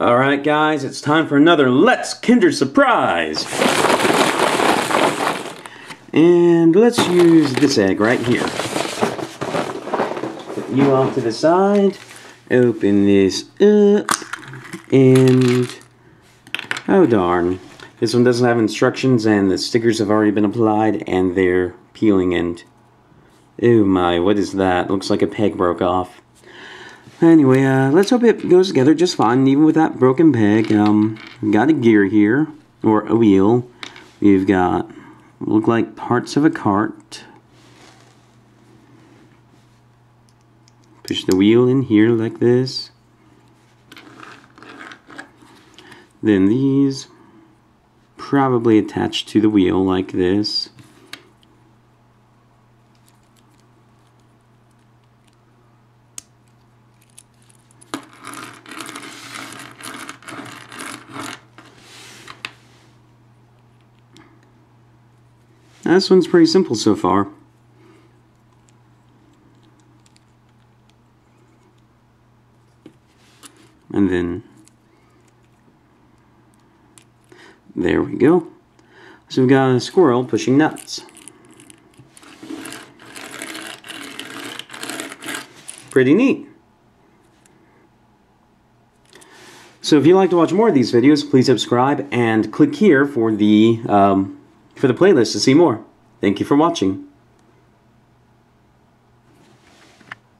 Alright guys, it's time for another Let's Kinder Surprise! And let's use this egg right here. Put you off to the side, open this up, and... Oh darn. This one doesn't have instructions and the stickers have already been applied and they're peeling and... Oh my, what is that? Looks like a peg broke off. Anyway, uh, let's hope it goes together just fine, even with that broken peg. Um, got a gear here, or a wheel. We've got, look like parts of a cart. Push the wheel in here like this. Then these probably attached to the wheel like this. This one's pretty simple so far. And then there we go. So we've got a squirrel pushing nuts. Pretty neat. So if you'd like to watch more of these videos, please subscribe and click here for the um, for the playlist to see more. Thank you for watching.